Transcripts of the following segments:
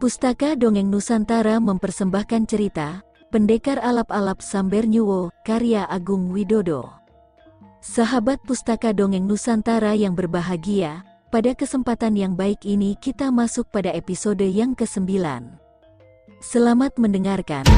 Pustaka Dongeng Nusantara mempersembahkan cerita Pendekar Alap-Alap Samber Nyuwo, karya Agung Widodo. Sahabat Pustaka Dongeng Nusantara yang berbahagia, pada kesempatan yang baik ini kita masuk pada episode yang ke-9. Selamat mendengarkan.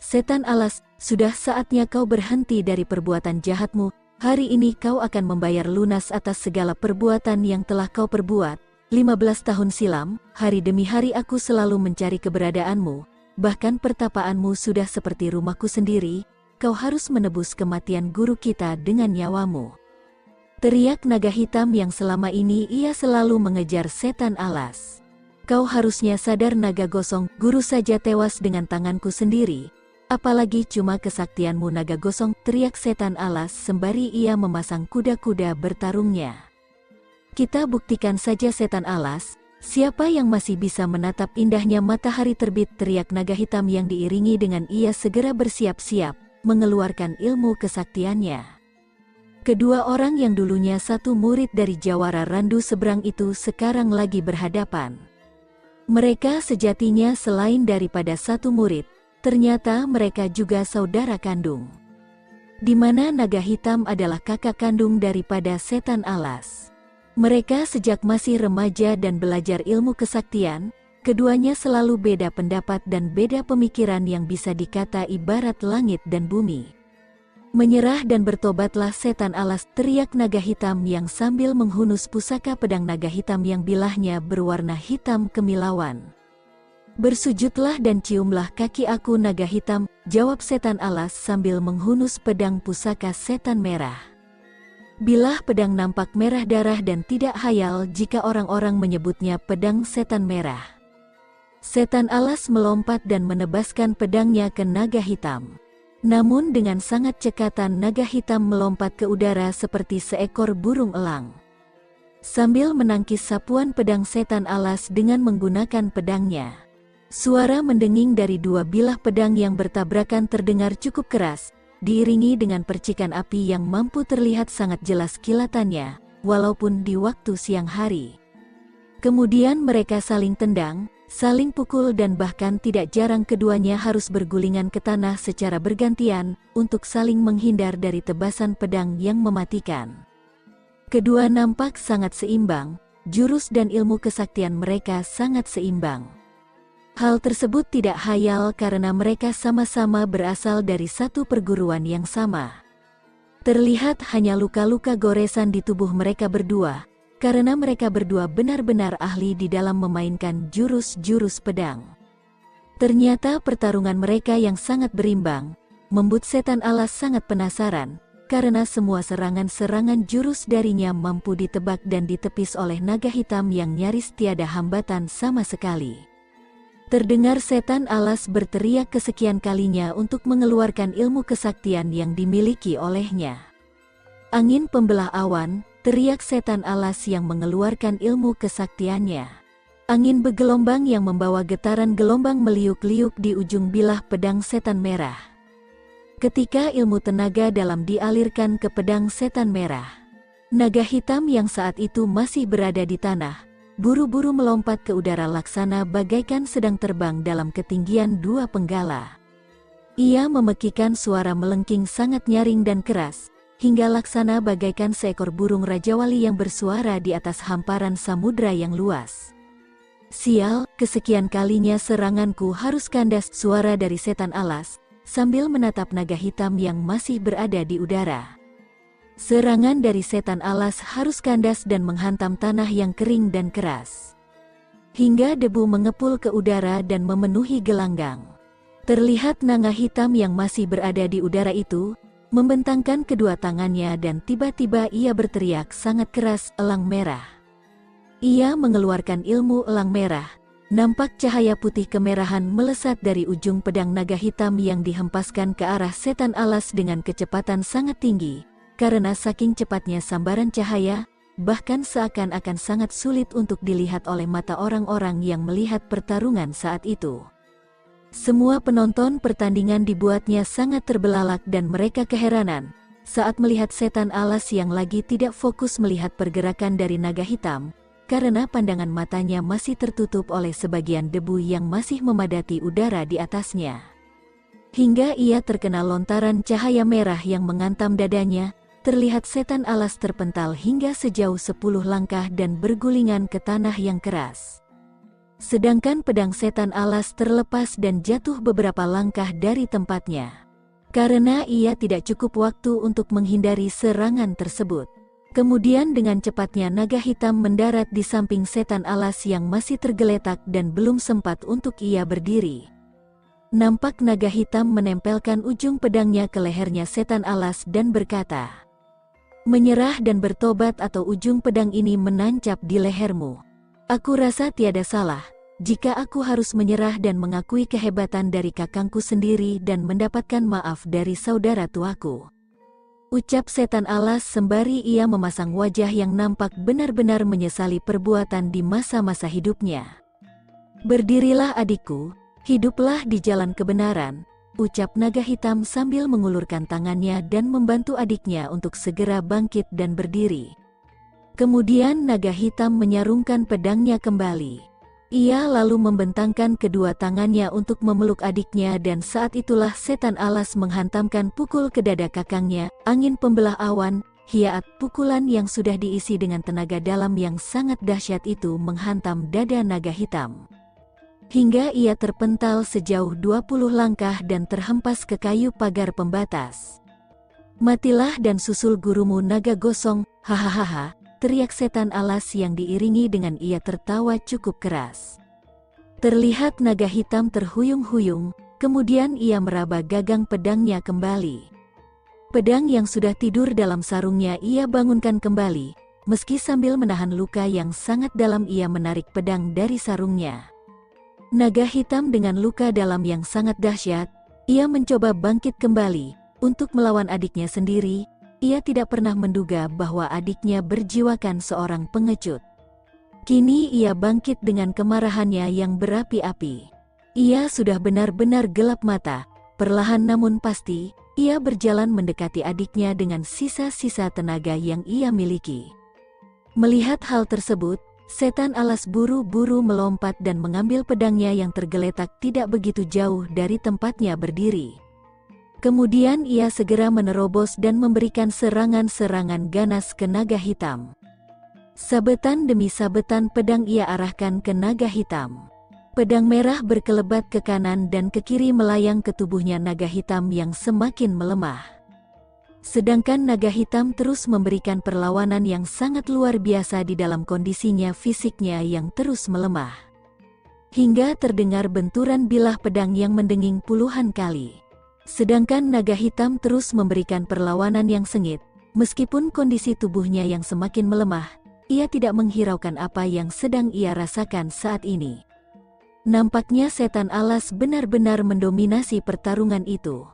Setan alas, sudah saatnya kau berhenti dari perbuatan jahatmu, Hari ini kau akan membayar lunas atas segala perbuatan yang telah kau perbuat. 15 tahun silam, hari demi hari aku selalu mencari keberadaanmu, bahkan pertapaanmu sudah seperti rumahku sendiri, kau harus menebus kematian guru kita dengan nyawamu. Teriak naga hitam yang selama ini ia selalu mengejar setan alas. Kau harusnya sadar naga gosong, guru saja tewas dengan tanganku sendiri, Apalagi cuma kesaktianmu naga gosong, teriak setan alas sembari ia memasang kuda-kuda bertarungnya. Kita buktikan saja setan alas, siapa yang masih bisa menatap indahnya matahari terbit teriak naga hitam yang diiringi dengan ia segera bersiap-siap, mengeluarkan ilmu kesaktiannya. Kedua orang yang dulunya satu murid dari Jawara Randu seberang itu sekarang lagi berhadapan. Mereka sejatinya selain daripada satu murid, Ternyata mereka juga saudara kandung. Di mana naga hitam adalah kakak kandung daripada setan alas. Mereka sejak masih remaja dan belajar ilmu kesaktian, keduanya selalu beda pendapat dan beda pemikiran yang bisa dikata ibarat langit dan bumi. Menyerah dan bertobatlah setan alas teriak naga hitam yang sambil menghunus pusaka pedang naga hitam yang bilahnya berwarna hitam kemilauan. Bersujudlah dan ciumlah kaki aku naga hitam, jawab setan alas sambil menghunus pedang pusaka setan merah. Bilah pedang nampak merah darah dan tidak hayal jika orang-orang menyebutnya pedang setan merah. Setan alas melompat dan menebaskan pedangnya ke naga hitam. Namun dengan sangat cekatan naga hitam melompat ke udara seperti seekor burung elang. Sambil menangkis sapuan pedang setan alas dengan menggunakan pedangnya. Suara mendenging dari dua bilah pedang yang bertabrakan terdengar cukup keras, diiringi dengan percikan api yang mampu terlihat sangat jelas kilatannya, walaupun di waktu siang hari. Kemudian mereka saling tendang, saling pukul dan bahkan tidak jarang keduanya harus bergulingan ke tanah secara bergantian untuk saling menghindar dari tebasan pedang yang mematikan. Kedua nampak sangat seimbang, jurus dan ilmu kesaktian mereka sangat seimbang. Hal tersebut tidak hayal karena mereka sama-sama berasal dari satu perguruan yang sama. Terlihat hanya luka-luka goresan di tubuh mereka berdua, karena mereka berdua benar-benar ahli di dalam memainkan jurus-jurus pedang. Ternyata pertarungan mereka yang sangat berimbang, membuat setan alas sangat penasaran, karena semua serangan-serangan jurus darinya mampu ditebak dan ditepis oleh naga hitam yang nyaris tiada hambatan sama sekali. Terdengar setan alas berteriak kesekian kalinya untuk mengeluarkan ilmu kesaktian yang dimiliki olehnya. Angin pembelah awan, teriak setan alas yang mengeluarkan ilmu kesaktiannya. Angin bergelombang yang membawa getaran gelombang meliuk-liuk di ujung bilah pedang setan merah. Ketika ilmu tenaga dalam dialirkan ke pedang setan merah, naga hitam yang saat itu masih berada di tanah, buru-buru melompat ke udara laksana bagaikan sedang terbang dalam ketinggian dua penggala. Ia memekikan suara melengking sangat nyaring dan keras, hingga laksana bagaikan seekor burung rajawali yang bersuara di atas hamparan samudra yang luas. Sial, kesekian kalinya seranganku harus kandas suara dari setan alas, sambil menatap naga hitam yang masih berada di udara. Serangan dari setan alas harus kandas dan menghantam tanah yang kering dan keras. Hingga debu mengepul ke udara dan memenuhi gelanggang. Terlihat naga hitam yang masih berada di udara itu, membentangkan kedua tangannya dan tiba-tiba ia berteriak sangat keras elang merah. Ia mengeluarkan ilmu elang merah, nampak cahaya putih kemerahan melesat dari ujung pedang naga hitam yang dihempaskan ke arah setan alas dengan kecepatan sangat tinggi, karena saking cepatnya sambaran cahaya, bahkan seakan-akan sangat sulit untuk dilihat oleh mata orang-orang yang melihat pertarungan saat itu. Semua penonton pertandingan dibuatnya sangat terbelalak dan mereka keheranan, saat melihat setan alas yang lagi tidak fokus melihat pergerakan dari naga hitam, karena pandangan matanya masih tertutup oleh sebagian debu yang masih memadati udara di atasnya. Hingga ia terkena lontaran cahaya merah yang mengantam dadanya, terlihat setan alas terpental hingga sejauh sepuluh langkah dan bergulingan ke tanah yang keras. Sedangkan pedang setan alas terlepas dan jatuh beberapa langkah dari tempatnya. Karena ia tidak cukup waktu untuk menghindari serangan tersebut. Kemudian dengan cepatnya naga hitam mendarat di samping setan alas yang masih tergeletak dan belum sempat untuk ia berdiri. Nampak naga hitam menempelkan ujung pedangnya ke lehernya setan alas dan berkata, Menyerah dan bertobat atau ujung pedang ini menancap di lehermu. Aku rasa tiada salah, jika aku harus menyerah dan mengakui kehebatan dari kakangku sendiri dan mendapatkan maaf dari saudara tuaku. Ucap setan alas sembari ia memasang wajah yang nampak benar-benar menyesali perbuatan di masa-masa hidupnya. Berdirilah adikku, Hiduplah di jalan kebenaran, ucap naga hitam sambil mengulurkan tangannya dan membantu adiknya untuk segera bangkit dan berdiri. Kemudian naga hitam menyarungkan pedangnya kembali. Ia lalu membentangkan kedua tangannya untuk memeluk adiknya dan saat itulah setan alas menghantamkan pukul ke dada kakangnya, angin pembelah awan, hiaat pukulan yang sudah diisi dengan tenaga dalam yang sangat dahsyat itu menghantam dada naga hitam hingga ia terpental sejauh 20 langkah dan terhempas ke kayu pagar pembatas. Matilah dan susul gurumu naga gosong, hahaha, teriak setan alas yang diiringi dengan ia tertawa cukup keras. Terlihat naga hitam terhuyung-huyung, kemudian ia meraba gagang pedangnya kembali. Pedang yang sudah tidur dalam sarungnya ia bangunkan kembali, meski sambil menahan luka yang sangat dalam ia menarik pedang dari sarungnya. Naga hitam dengan luka dalam yang sangat dahsyat, ia mencoba bangkit kembali untuk melawan adiknya sendiri. Ia tidak pernah menduga bahwa adiknya berjiwakan seorang pengecut. Kini ia bangkit dengan kemarahannya yang berapi-api. Ia sudah benar-benar gelap mata, perlahan namun pasti, ia berjalan mendekati adiknya dengan sisa-sisa tenaga yang ia miliki. Melihat hal tersebut, Setan alas buru-buru melompat dan mengambil pedangnya yang tergeletak tidak begitu jauh dari tempatnya berdiri. Kemudian ia segera menerobos dan memberikan serangan-serangan ganas ke naga hitam. Sabetan demi sabetan pedang ia arahkan ke naga hitam. Pedang merah berkelebat ke kanan dan ke kiri melayang ke tubuhnya naga hitam yang semakin melemah. Sedangkan naga hitam terus memberikan perlawanan yang sangat luar biasa di dalam kondisinya fisiknya yang terus melemah. Hingga terdengar benturan bilah pedang yang mendenging puluhan kali. Sedangkan naga hitam terus memberikan perlawanan yang sengit, meskipun kondisi tubuhnya yang semakin melemah, ia tidak menghiraukan apa yang sedang ia rasakan saat ini. Nampaknya setan alas benar-benar mendominasi pertarungan itu.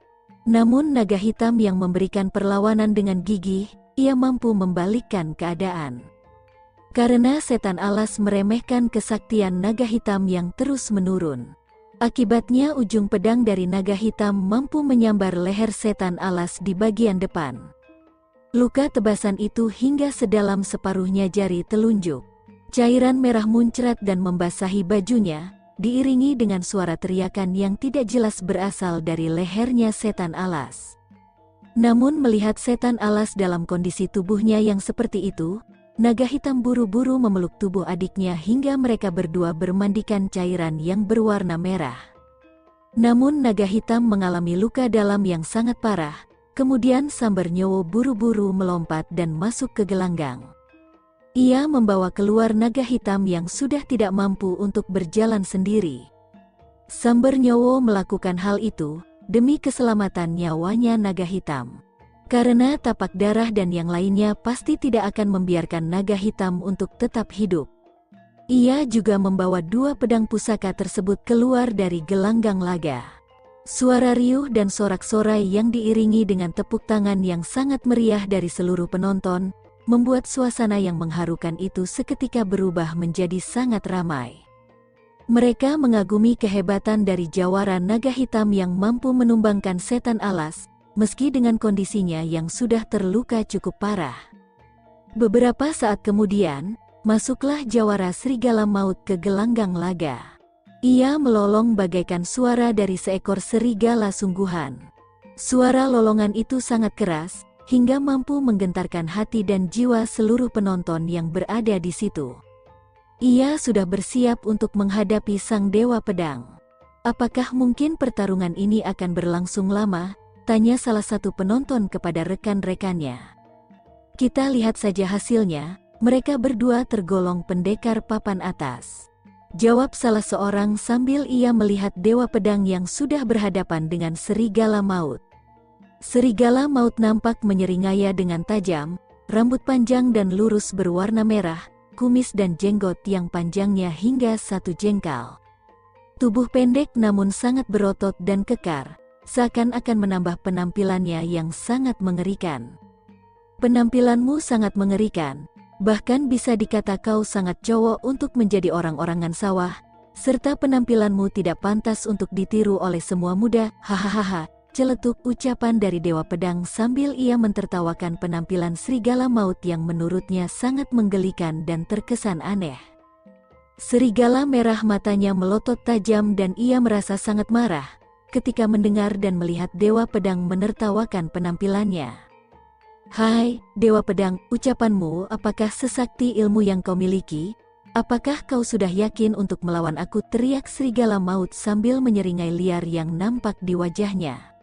Namun naga hitam yang memberikan perlawanan dengan gigih, ia mampu membalikkan keadaan. Karena setan alas meremehkan kesaktian naga hitam yang terus menurun. Akibatnya ujung pedang dari naga hitam mampu menyambar leher setan alas di bagian depan. Luka tebasan itu hingga sedalam separuhnya jari telunjuk. Cairan merah muncrat dan membasahi bajunya, diiringi dengan suara teriakan yang tidak jelas berasal dari lehernya setan alas. Namun melihat setan alas dalam kondisi tubuhnya yang seperti itu, naga hitam buru-buru memeluk tubuh adiknya hingga mereka berdua bermandikan cairan yang berwarna merah. Namun naga hitam mengalami luka dalam yang sangat parah, kemudian Sambar Nyowo buru-buru melompat dan masuk ke gelanggang. Ia membawa keluar naga hitam yang sudah tidak mampu untuk berjalan sendiri. Sambar Nyowo melakukan hal itu demi keselamatan nyawanya naga hitam. Karena tapak darah dan yang lainnya pasti tidak akan membiarkan naga hitam untuk tetap hidup. Ia juga membawa dua pedang pusaka tersebut keluar dari gelanggang laga. Suara riuh dan sorak-sorai yang diiringi dengan tepuk tangan yang sangat meriah dari seluruh penonton, membuat suasana yang mengharukan itu seketika berubah menjadi sangat ramai. Mereka mengagumi kehebatan dari jawara naga hitam yang mampu menumbangkan setan alas, meski dengan kondisinya yang sudah terluka cukup parah. Beberapa saat kemudian, masuklah jawara serigala maut ke gelanggang laga. Ia melolong bagaikan suara dari seekor serigala sungguhan. Suara lolongan itu sangat keras, hingga mampu menggentarkan hati dan jiwa seluruh penonton yang berada di situ. Ia sudah bersiap untuk menghadapi sang dewa pedang. Apakah mungkin pertarungan ini akan berlangsung lama? Tanya salah satu penonton kepada rekan-rekannya. Kita lihat saja hasilnya, mereka berdua tergolong pendekar papan atas. Jawab salah seorang sambil ia melihat dewa pedang yang sudah berhadapan dengan serigala maut. Serigala maut nampak menyeringai dengan tajam, rambut panjang dan lurus berwarna merah, kumis dan jenggot yang panjangnya hingga satu jengkal. Tubuh pendek namun sangat berotot dan kekar, seakan-akan menambah penampilannya yang sangat mengerikan. Penampilanmu sangat mengerikan, bahkan bisa dikata kau sangat cowok untuk menjadi orang-orangan sawah, serta penampilanmu tidak pantas untuk ditiru oleh semua muda, hahaha, Celetuk ucapan dari Dewa Pedang sambil ia mentertawakan penampilan serigala maut yang menurutnya sangat menggelikan dan terkesan aneh. Serigala merah matanya melotot tajam dan ia merasa sangat marah ketika mendengar dan melihat Dewa Pedang menertawakan penampilannya. Hai, Dewa Pedang, ucapanmu apakah sesakti ilmu yang kau miliki? Apakah kau sudah yakin untuk melawan aku? Teriak serigala maut sambil menyeringai liar yang nampak di wajahnya.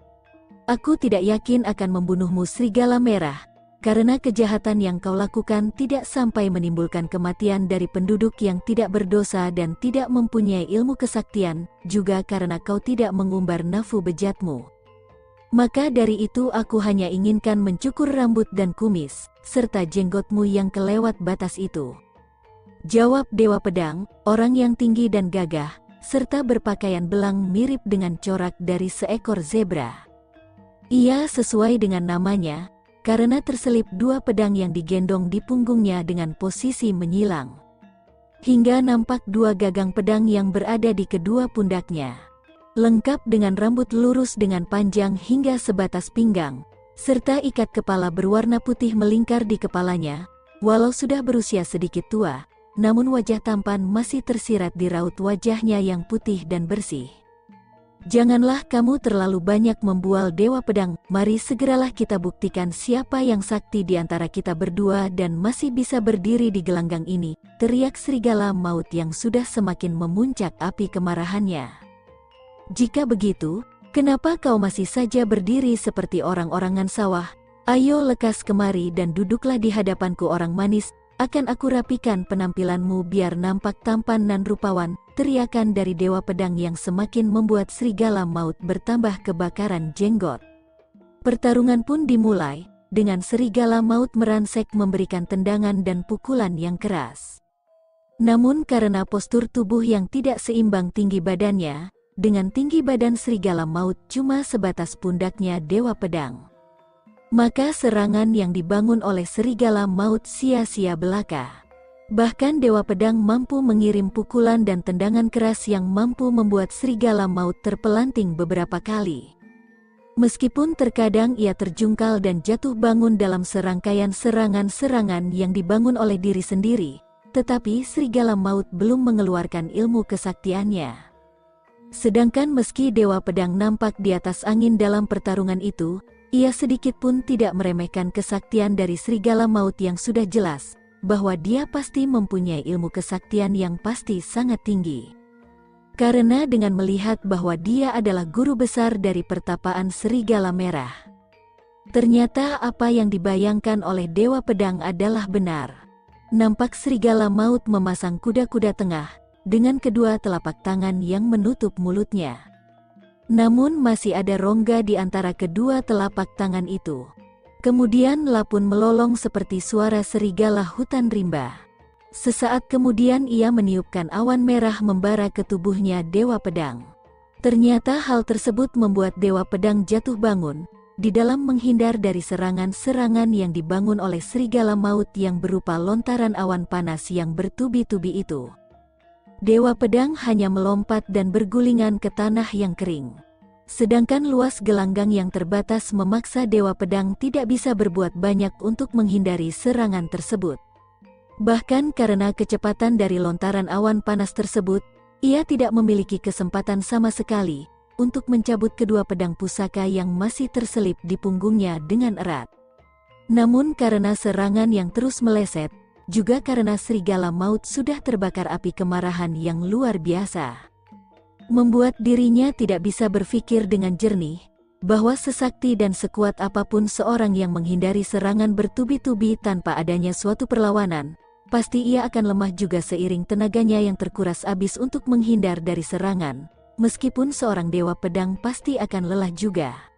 Aku tidak yakin akan membunuhmu serigala merah, karena kejahatan yang kau lakukan tidak sampai menimbulkan kematian dari penduduk yang tidak berdosa dan tidak mempunyai ilmu kesaktian, juga karena kau tidak mengumbar nafu bejatmu. Maka dari itu aku hanya inginkan mencukur rambut dan kumis, serta jenggotmu yang kelewat batas itu. Jawab Dewa Pedang, orang yang tinggi dan gagah, serta berpakaian belang mirip dengan corak dari seekor zebra. Ia sesuai dengan namanya, karena terselip dua pedang yang digendong di punggungnya dengan posisi menyilang. Hingga nampak dua gagang pedang yang berada di kedua pundaknya. Lengkap dengan rambut lurus dengan panjang hingga sebatas pinggang, serta ikat kepala berwarna putih melingkar di kepalanya, walau sudah berusia sedikit tua, namun wajah tampan masih tersirat di raut wajahnya yang putih dan bersih. Janganlah kamu terlalu banyak membual dewa pedang, mari segeralah kita buktikan siapa yang sakti di antara kita berdua dan masih bisa berdiri di gelanggang ini, teriak serigala maut yang sudah semakin memuncak api kemarahannya. Jika begitu, kenapa kau masih saja berdiri seperti orang-orangan sawah? Ayo lekas kemari dan duduklah di hadapanku orang manis, akan aku rapikan penampilanmu biar nampak tampan dan rupawan, teriakan dari Dewa Pedang yang semakin membuat serigala maut bertambah kebakaran jenggot. Pertarungan pun dimulai, dengan serigala maut meransek memberikan tendangan dan pukulan yang keras. Namun karena postur tubuh yang tidak seimbang tinggi badannya, dengan tinggi badan serigala maut cuma sebatas pundaknya Dewa Pedang maka serangan yang dibangun oleh serigala maut sia-sia belaka. Bahkan Dewa Pedang mampu mengirim pukulan dan tendangan keras yang mampu membuat serigala maut terpelanting beberapa kali. Meskipun terkadang ia terjungkal dan jatuh bangun dalam serangkaian serangan-serangan yang dibangun oleh diri sendiri, tetapi serigala maut belum mengeluarkan ilmu kesaktiannya. Sedangkan meski Dewa Pedang nampak di atas angin dalam pertarungan itu, ia sedikit pun tidak meremehkan kesaktian dari serigala maut yang sudah jelas, bahwa dia pasti mempunyai ilmu kesaktian yang pasti sangat tinggi. Karena dengan melihat bahwa dia adalah guru besar dari pertapaan serigala merah. Ternyata apa yang dibayangkan oleh Dewa Pedang adalah benar. Nampak serigala maut memasang kuda-kuda tengah, dengan kedua telapak tangan yang menutup mulutnya. Namun masih ada rongga di antara kedua telapak tangan itu. Kemudian lapun melolong seperti suara serigala hutan rimba. Sesaat kemudian ia meniupkan awan merah membara ke tubuhnya Dewa Pedang. Ternyata hal tersebut membuat Dewa Pedang jatuh bangun, di dalam menghindar dari serangan-serangan yang dibangun oleh serigala maut yang berupa lontaran awan panas yang bertubi-tubi itu. Dewa Pedang hanya melompat dan bergulingan ke tanah yang kering. Sedangkan luas gelanggang yang terbatas memaksa Dewa Pedang tidak bisa berbuat banyak untuk menghindari serangan tersebut. Bahkan karena kecepatan dari lontaran awan panas tersebut, ia tidak memiliki kesempatan sama sekali untuk mencabut kedua pedang pusaka yang masih terselip di punggungnya dengan erat. Namun karena serangan yang terus meleset, juga karena serigala maut sudah terbakar api kemarahan yang luar biasa membuat dirinya tidak bisa berpikir dengan jernih, bahwa sesakti dan sekuat apa pun seorang yang menghindari serangan bertubi-tubi tanpa adanya suatu perlawanan, pasti ia akan lemah juga seiring tenaganya yang terkuras habis untuk menghindar dari serangan, meskipun seorang dewa pedang pasti akan lelah juga.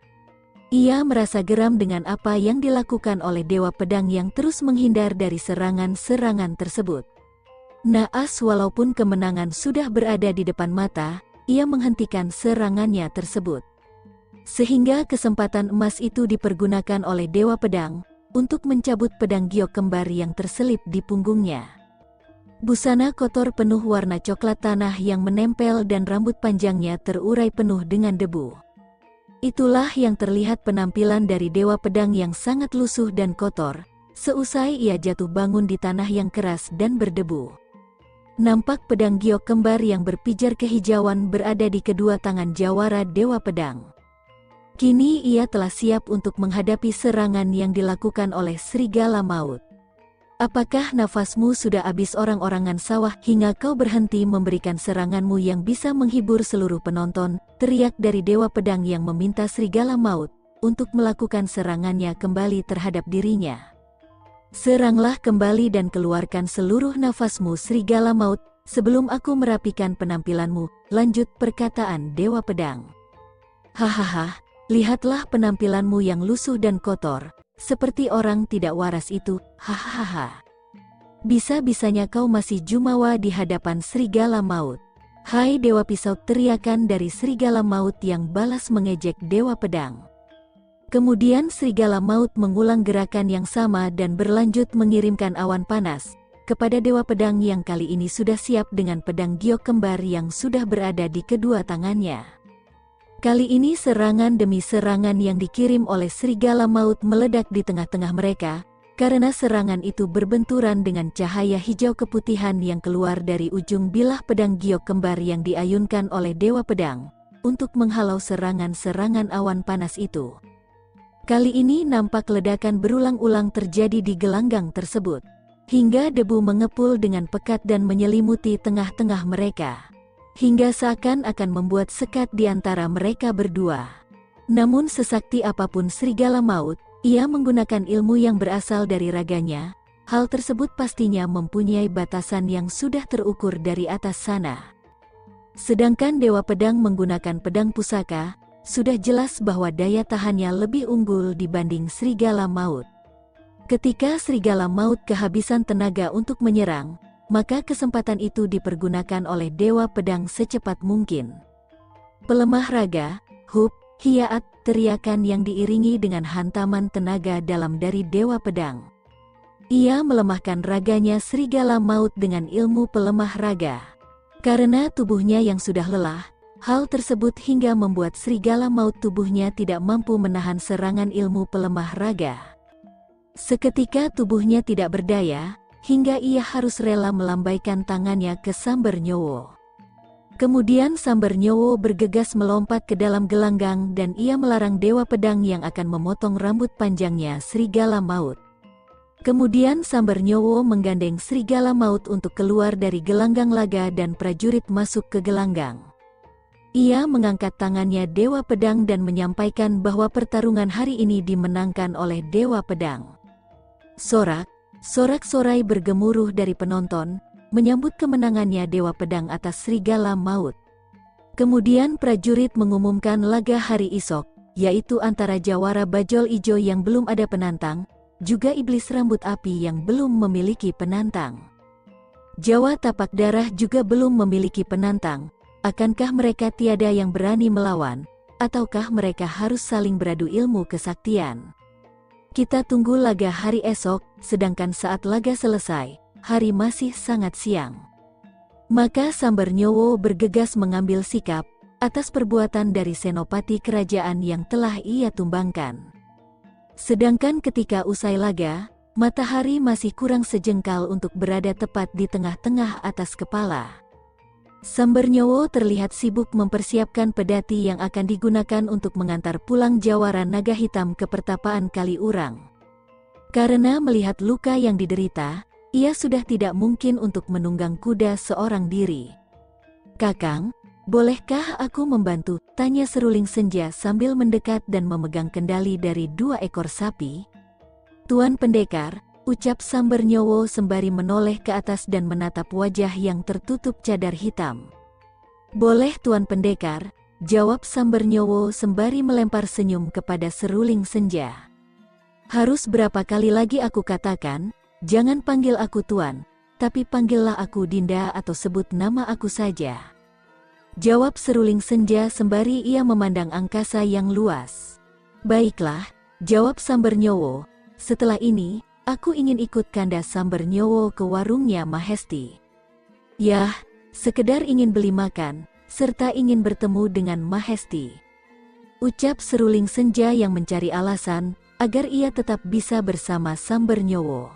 Ia merasa geram dengan apa yang dilakukan oleh dewa pedang yang terus menghindar dari serangan-serangan tersebut. Naas walaupun kemenangan sudah berada di depan mata, ia menghentikan serangannya tersebut. Sehingga kesempatan emas itu dipergunakan oleh Dewa Pedang untuk mencabut pedang giok kembar yang terselip di punggungnya. Busana kotor penuh warna coklat tanah yang menempel dan rambut panjangnya terurai penuh dengan debu. Itulah yang terlihat penampilan dari Dewa Pedang yang sangat lusuh dan kotor, seusai ia jatuh bangun di tanah yang keras dan berdebu. Nampak pedang giok kembar yang berpijar kehijauan berada di kedua tangan jawara Dewa Pedang. Kini ia telah siap untuk menghadapi serangan yang dilakukan oleh Serigala Maut. Apakah nafasmu sudah habis orang-orangan sawah hingga kau berhenti memberikan seranganmu yang bisa menghibur seluruh penonton? Teriak dari Dewa Pedang yang meminta Serigala Maut untuk melakukan serangannya kembali terhadap dirinya. Seranglah kembali dan keluarkan seluruh nafasmu serigala maut, sebelum aku merapikan penampilanmu, lanjut perkataan Dewa Pedang. Hahaha, lihatlah penampilanmu yang lusuh dan kotor, seperti orang tidak waras itu, hahaha. Bisa-bisanya kau masih jumawa di hadapan serigala maut. Hai Dewa Pisau teriakan dari serigala maut yang balas mengejek Dewa Pedang. Kemudian serigala maut mengulang gerakan yang sama dan berlanjut mengirimkan awan panas kepada Dewa Pedang yang kali ini sudah siap dengan pedang giok kembar yang sudah berada di kedua tangannya. Kali ini serangan demi serangan yang dikirim oleh serigala maut meledak di tengah-tengah mereka, karena serangan itu berbenturan dengan cahaya hijau keputihan yang keluar dari ujung bilah pedang giok kembar yang diayunkan oleh Dewa Pedang, untuk menghalau serangan-serangan awan panas itu. Kali ini nampak ledakan berulang-ulang terjadi di gelanggang tersebut. Hingga debu mengepul dengan pekat dan menyelimuti tengah-tengah mereka. Hingga seakan akan membuat sekat di antara mereka berdua. Namun sesakti apa pun serigala maut, ia menggunakan ilmu yang berasal dari raganya. Hal tersebut pastinya mempunyai batasan yang sudah terukur dari atas sana. Sedangkan Dewa Pedang menggunakan pedang pusaka, sudah jelas bahwa daya tahannya lebih unggul dibanding serigala maut. Ketika serigala maut kehabisan tenaga untuk menyerang, maka kesempatan itu dipergunakan oleh Dewa Pedang secepat mungkin. Pelemah raga, hup, hiaat, teriakan yang diiringi dengan hantaman tenaga dalam dari Dewa Pedang. Ia melemahkan raganya serigala maut dengan ilmu pelemah raga. Karena tubuhnya yang sudah lelah, Hal tersebut hingga membuat serigala maut tubuhnya tidak mampu menahan serangan ilmu pelemah raga. Seketika tubuhnya tidak berdaya, hingga ia harus rela melambaikan tangannya ke Sambar Nyowo. Kemudian Sambar Nyowo bergegas melompat ke dalam gelanggang dan ia melarang Dewa Pedang yang akan memotong rambut panjangnya Serigala Maut. Kemudian Sambar Nyowo menggandeng Serigala Maut untuk keluar dari gelanggang laga dan prajurit masuk ke gelanggang. Ia mengangkat tangannya Dewa Pedang dan menyampaikan bahwa pertarungan hari ini dimenangkan oleh Dewa Pedang. Sorak, sorak-sorai bergemuruh dari penonton, menyambut kemenangannya Dewa Pedang atas Serigala Maut. Kemudian prajurit mengumumkan laga hari esok, yaitu antara Jawara Bajol Ijo yang belum ada penantang, juga Iblis Rambut Api yang belum memiliki penantang. Jawa Tapak Darah juga belum memiliki penantang, Akankah mereka tiada yang berani melawan, ataukah mereka harus saling beradu ilmu kesaktian? Kita tunggu laga hari esok, sedangkan saat laga selesai, hari masih sangat siang. Maka Sambar Nyowo bergegas mengambil sikap, atas perbuatan dari senopati kerajaan yang telah ia tumbangkan. Sedangkan ketika usai laga, matahari masih kurang sejengkal untuk berada tepat di tengah-tengah atas kepala. Sambernyowo terlihat sibuk mempersiapkan pedati yang akan digunakan untuk mengantar pulang jawara naga hitam ke pertapaan Kaliurang. Karena melihat luka yang diderita, ia sudah tidak mungkin untuk menunggang kuda seorang diri. Kakang, Bolehkah aku membantu? Tanya seruling senja sambil mendekat dan memegang kendali dari dua ekor sapi. Tuan pendekar, ucap Samber Nyowo sembari menoleh ke atas dan menatap wajah yang tertutup cadar hitam. Boleh Tuan pendekar, jawab Samber Nyowo sembari melempar senyum kepada seruling senja. Harus berapa kali lagi aku katakan, jangan panggil aku Tuan, tapi panggillah aku Dinda atau sebut nama aku saja. Jawab seruling senja sembari ia memandang angkasa yang luas. Baiklah, jawab Samber Nyowo. Setelah ini, aku ingin ikut kanda Samber Nyowo ke warungnya Mahesti. Yah, sekedar ingin beli makan, serta ingin bertemu dengan Mahesti. Ucap seruling senja yang mencari alasan, agar ia tetap bisa bersama Samber Nyowo.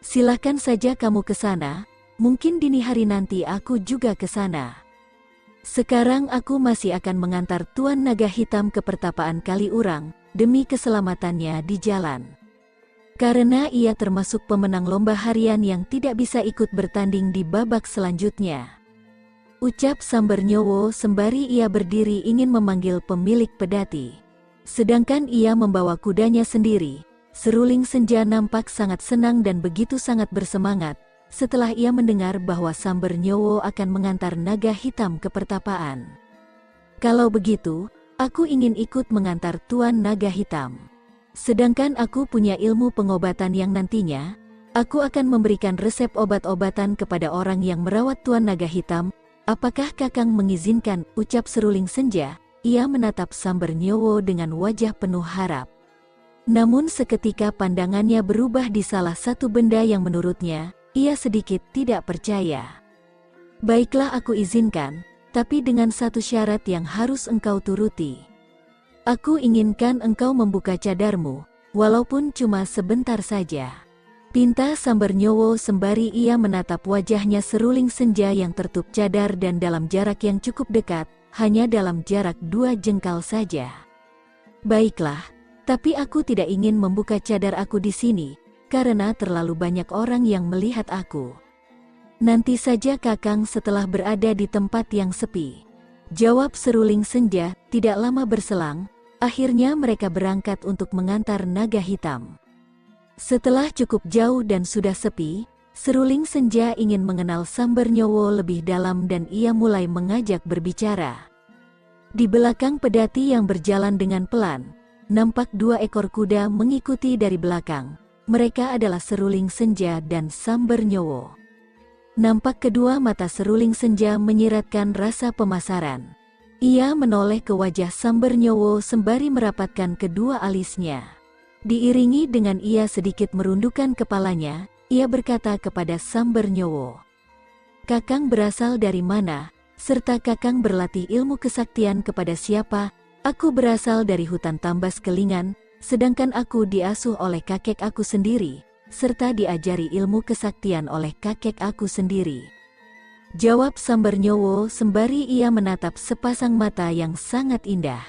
Silahkan saja kamu ke sana, mungkin dini hari nanti aku juga ke sana. Sekarang aku masih akan mengantar Tuan Naga Hitam ke pertapaan Kaliurang, demi keselamatannya di jalan. Karena ia termasuk pemenang lomba harian yang tidak bisa ikut bertanding di babak selanjutnya. Ucap Samber Nyowo sembari ia berdiri ingin memanggil pemilik pedati. Sedangkan ia membawa kudanya sendiri, seruling senja nampak sangat senang dan begitu sangat bersemangat, setelah ia mendengar bahwa Samber Nyowo akan mengantar naga hitam ke pertapaan. Kalau begitu, aku ingin ikut mengantar Tuan Naga Hitam. Sedangkan aku punya ilmu pengobatan yang nantinya, aku akan memberikan resep obat-obatan kepada orang yang merawat Tuan Naga Hitam. Apakah Kakang mengizinkan, ucap seruling senja, ia menatap Samber Nyowo dengan wajah penuh harap. Namun seketika pandangannya berubah di salah satu benda yang menurutnya, ia sedikit tidak percaya. Baiklah aku izinkan, tapi dengan satu syarat yang harus engkau turuti. Aku inginkan engkau membuka cadarmu, walaupun cuma sebentar saja. Pinta sambar nyowo sembari ia menatap wajahnya seruling senja yang tertutup cadar dan dalam jarak yang cukup dekat, hanya dalam jarak dua jengkal saja. Baiklah, tapi aku tidak ingin membuka cadar aku di sini, karena terlalu banyak orang yang melihat aku. Nanti saja Kakang setelah berada di tempat yang sepi. Jawab seruling senja, tidak lama berselang, akhirnya mereka berangkat untuk mengantar naga hitam. Setelah cukup jauh dan sudah sepi, seruling senja ingin mengenal Sambar Nyowo lebih dalam dan ia mulai mengajak berbicara. Di belakang pedati yang berjalan dengan pelan, nampak dua ekor kuda mengikuti dari belakang, mereka adalah seruling senja dan samber nyowo. Nampak kedua mata seruling senja menyiratkan rasa pemasaran. Ia menoleh ke wajah samber nyowo sembari merapatkan kedua alisnya. Diiringi dengan ia sedikit merundukkan kepalanya, ia berkata kepada samber nyowo. Kakang berasal dari mana, serta kakang berlatih ilmu kesaktian kepada siapa, aku berasal dari hutan tambas kelingan, sedangkan aku diasuh oleh kakek aku sendiri, serta diajari ilmu kesaktian oleh kakek aku sendiri. Jawab Sambar Nyowo sembari ia menatap sepasang mata yang sangat indah.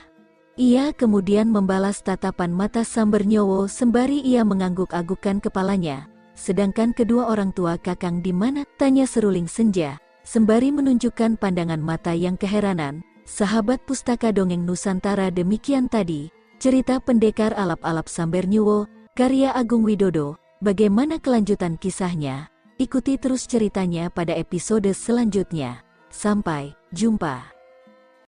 Ia kemudian membalas tatapan mata Sambar Nyowo sembari ia mengangguk-agukkan kepalanya, sedangkan kedua orang tua kakang di mana? Tanya seruling senja, sembari menunjukkan pandangan mata yang keheranan, sahabat pustaka dongeng Nusantara demikian tadi, Cerita Pendekar Alap-Alap Samber Nyuwo, karya Agung Widodo, bagaimana kelanjutan kisahnya? Ikuti terus ceritanya pada episode selanjutnya. Sampai jumpa.